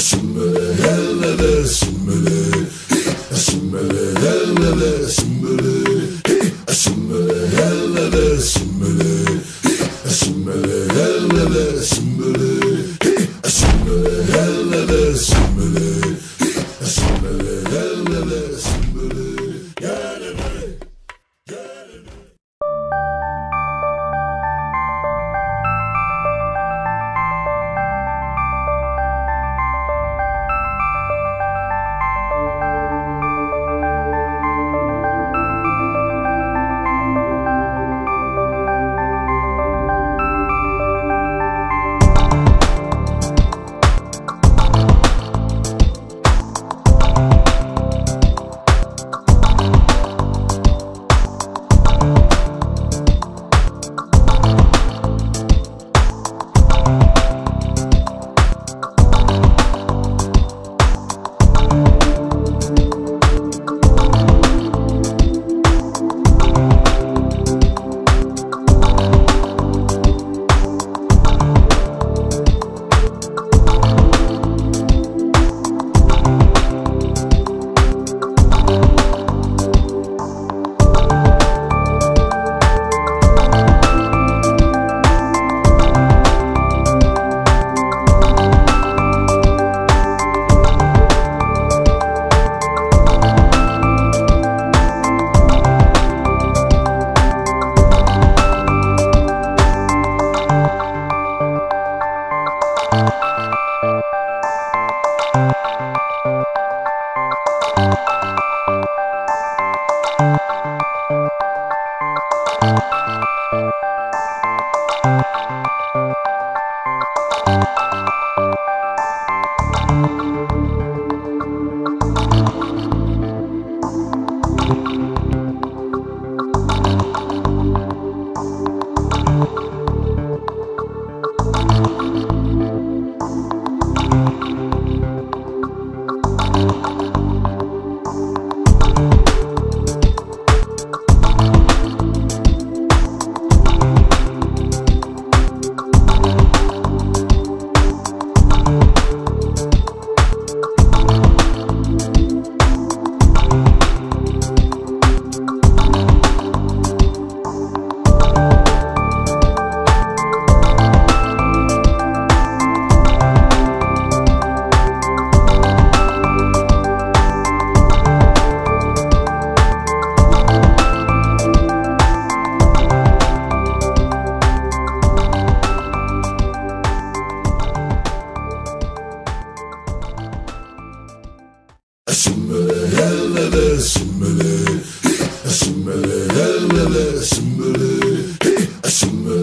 Sümbele Sümbele hellele sümbele Sümbele hellele sümbele Sümbele